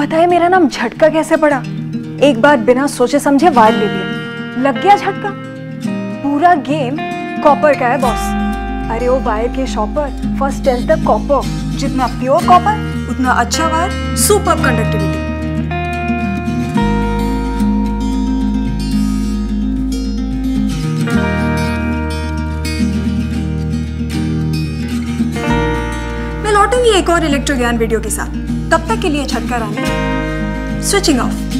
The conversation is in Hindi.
पता है मेरा नाम झटका कैसे पड़ा? एक बार बिना सोचे समझे वार ले लिया लग गया झटका? पूरा गेम कॉपर का है, बॉस। अरे वो वायर के shopper, first test the copper. जितना प्योर कॉपर, उतना अच्छा वायर, सुपर कंडक्टिविटी। मैं लौटूँगी एक और इलेक्ट्रो ज्ञान वीडियो के साथ। तब तक के लिए छटकर रानी। Switching of